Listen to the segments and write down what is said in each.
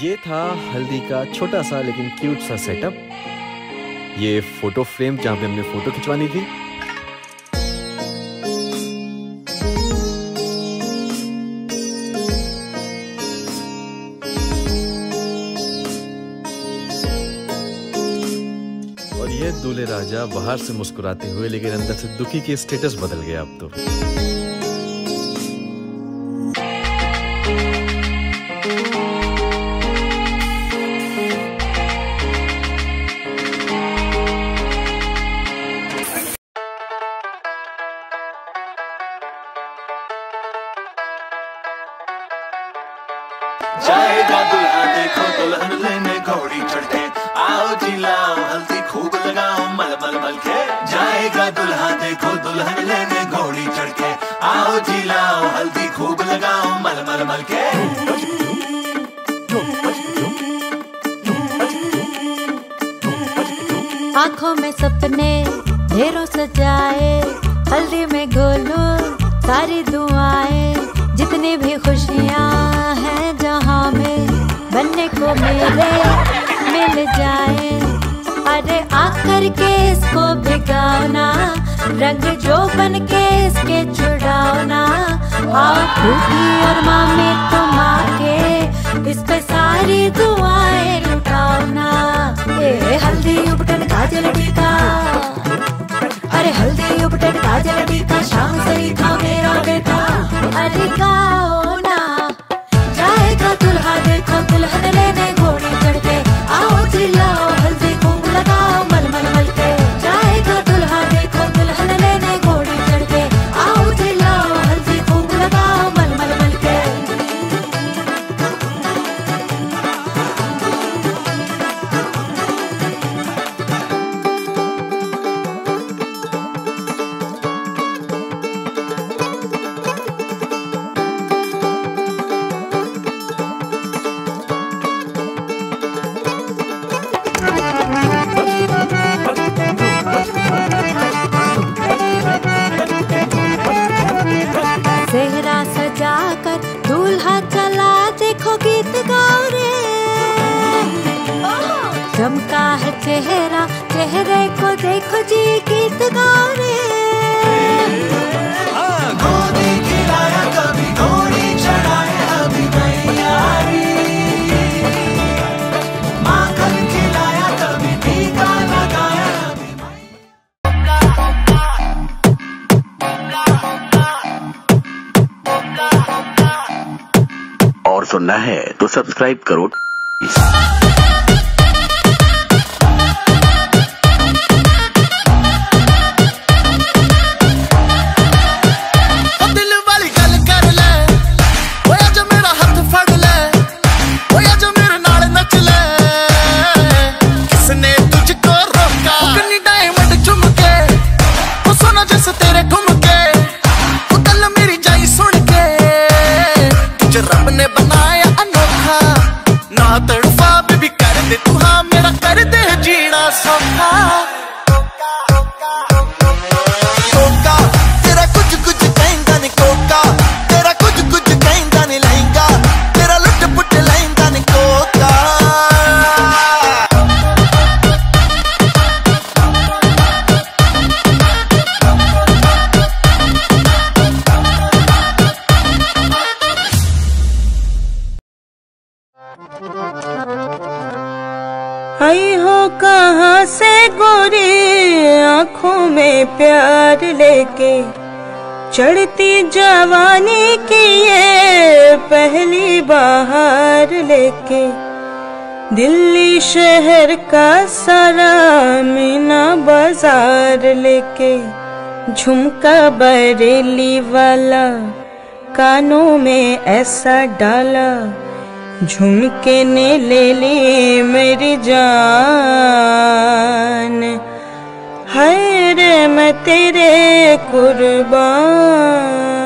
हल्दी का छोटा सा लेकिन क्यूट सा सेटअप ये फ़ोटो फ्रेम जहाँ पे हमने फ़ोटो खिंचवानी थी। और ये दूल्हे राजा बाहर से मुस्कुराते हुए लेकिन अंदर से दुखी के स्टेटस बदल गया अब तो। दुल्हा देखो, दुल्हन लेने घोड़ी चढ़ के। आओ जी लाओ, हल्दी खूब लगाओ मल मल मल के। आँखों में सपने ढेरों सजाए, हल्दी में घोलो, सारी दुआएँ। जितनी भी खुशियाँ हैं जहाँ में बनने को मेरे मिल जाए। अरे आकर के इसको भिगाना, रंग जो बन के इसके छुड़ाना आओ और मामे तुम चेहरा चेहरे को देखो जी गीत रे हाँ, गोदी खिलाया कभी घोड़ी चढ़ाए अभी तैयारी माखन खिलाया कभी टीका लगाया और सुनना है तो सब्सक्राइब करो। प्यार लेके चढ़ती जवानी की ये पहली बाहर लेके दिल्ली शहर का सारा मीना बाज़ार लेके झुमका बरेली वाला कानों में ऐसा डाला, झुमके ने ले ली मेरी जान। हाय रे मैं तेरे कुर्बान।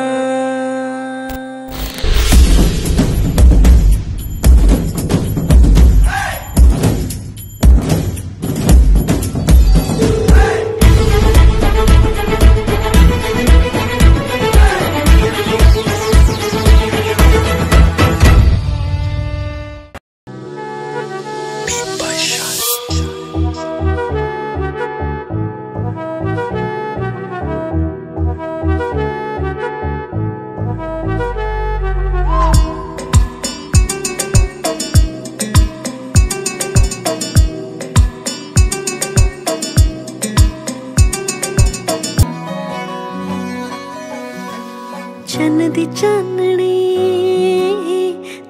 ਦੀ ਚਾਨਣੀ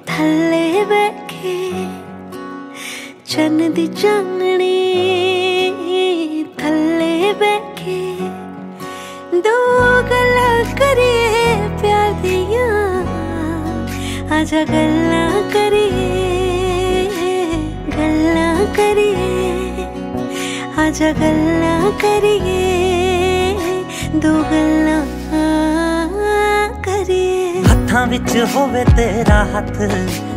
ਥੱਲੇ ਬੈਠੇ ਚੰਨ ਦੀ ਚਾਨਣੀ ਥੱਲੇ ਬੈਠੇ ਦੋ ਗੱਲਾਂ ਕਰੀਏ ਪਿਆਰ ਦੀਆਂ ਆਜਾ ਗੱਲਾਂ ਕਰੀਏ ਗੱਲਾਂ ਕਰੀਏ ਆਜਾ ਗੱਲਾਂ ਕਰੀਏ ਦੋ ਗੱਲਾਂ ਕਰੀਏ ਹੱਥਾਂ ਵਿੱਚ ਹੋਵੇ ਤੇਰਾ ਹੱਥ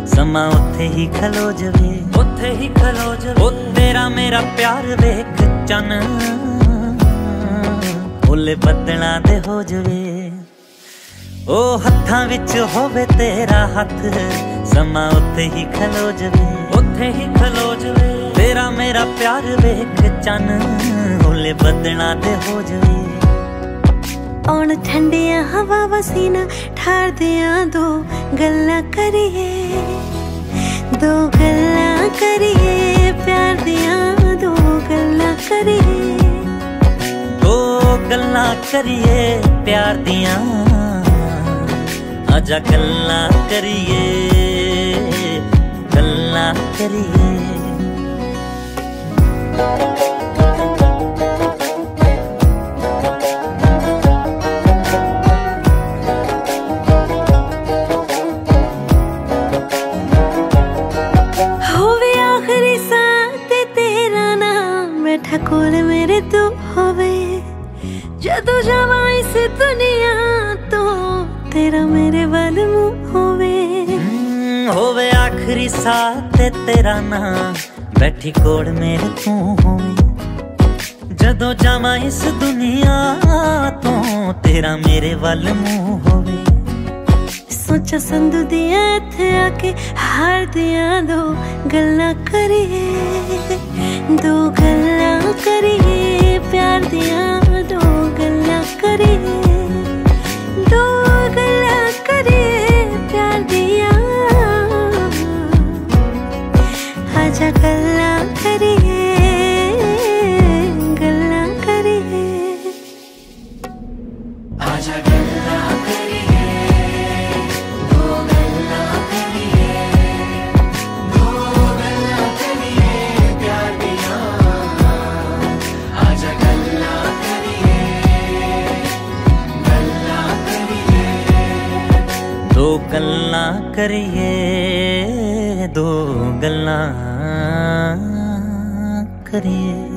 ਸਮਾਂ ਉੱਥੇ ਹੀ ਖਲੋ ਜਵੇ। ਉੱਥੇ ਹੀ ਖਲੋ ਜਵੇ। ਉਹ ਤੇਰਾ ਮੇਰਾ ਪਿਆਰ ਵੇਖ ਚੰਨ। ਓਲੇ ਬੱਦਲਾਂ ਦੇ ਹੋ ਜਵੇ। ਉਹ ਹੱਥਾਂ ਵਿੱਚ ਹੋਵੇ ਤੇਰਾ ਹੱਥ ਸਮਾਂ ਉੱਥੇ ਹੀ ਖਲੋ ਜਵੇ। ਉੱਥੇ ਹੀ ਖਲੋ ਜਵੇ। ਤੇਰਾ ਮੇਰਾ ਪਿਆਰ ਵੇਖ ਚੰਨ। ਓਲੇ ਬੱਦਲਾਂ ਦੇ ਹੋ ਜਵੇ। ਔਣ ਠੰਡੀਆਂ ਹਵਾ ਵਸੀਨਾ ਠਾਰਦਿਆਂ ਦੋ ਗੱਲਾਂ ਕਰੀਏ ਦੋ ਗੱਲਾਂ ਕਰੀਏ ਪਿਆਰ ਦੀਆਂ ਦੋ ਗੱਲਾਂ ਕਰੀਏ ਦੋ ਗੱਲਾਂ ਕਰੀਏ ਪਿਆਰ ਦੀਆਂ ਆਜਾ ਗੱਲਾਂ ਕਰੀਏ ਗੱਲਾਂ ਕਰੀਏ ਬੈਠਾ ਕੋਲ ਮੇਰੇ ਤੂੰ ਹੋਵੇ। ਜਦੋਂ ਜਾਵਾਂ ਇਸ ਦੁਨੀਆ ਤੋਂ ਤੇਰਾ ਮੇਰੇ ਵੱਲ ਮੂੰਹ ਹੋਵੇ। ਹੋਵੇ ਆਖਰੀ ਸਾਹ ਤੇ ਤੇਰਾ ਨਾਂ ਬੈਠੀ ਕੋਲ ਮੇਰੇ ਤੂੰ ਹੋਵੇਂ। ਜਦੋਂ ਜਾਵਾਂ ਇਸ ਦੁਨੀਆ ਤੋਂ ਤੇਰਾ ਮੇਰੇ ਵੱਲ ਮੂੰਹ ਹੋਵੇ। ਸੋਚਾ ਸੰਧੂ ਦੀਆਂ ਇੱਥੇ ਆ ਕੇ ਹਾਰ ਦੀਆਂ ਦੋ ਗੱਲਾਂ ਕਰੀਏ। दो गल्ला करिए प्यार दिया दो गल्ला करिए। करिए दो गल्ला करिए।